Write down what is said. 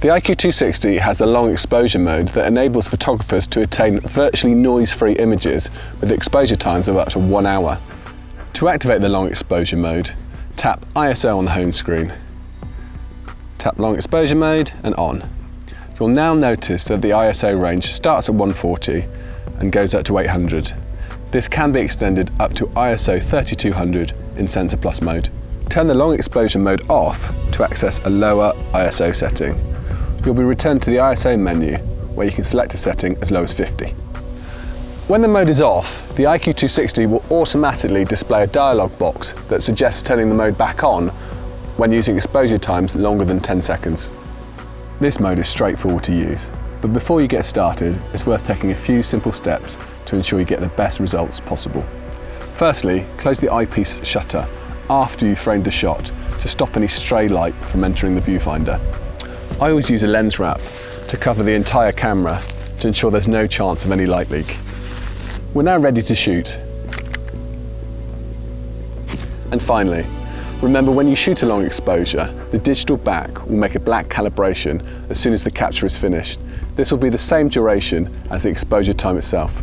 The IQ260 has a long exposure mode that enables photographers to attain virtually noise-free images with exposure times of up to one hour. To activate the long exposure mode, tap ISO on the home screen. Tap long exposure mode and on. You'll now notice that the ISO range starts at 140 and goes up to 800. This can be extended up to ISO 3200 in Sensor Plus mode. Turn the long exposure mode off to access a lower ISO setting you'll be returned to the ISO menu where you can select a setting as low as 50. When the mode is off, the IQ260 will automatically display a dialog box that suggests turning the mode back on when using exposure times longer than 10 seconds. This mode is straightforward to use, but before you get started, it's worth taking a few simple steps to ensure you get the best results possible. Firstly, close the eyepiece shutter after you've framed the shot to stop any stray light from entering the viewfinder. I always use a lens wrap to cover the entire camera to ensure there's no chance of any light leak. We're now ready to shoot. And finally, remember when you shoot a long exposure, the digital back will make a black calibration as soon as the capture is finished. This will be the same duration as the exposure time itself.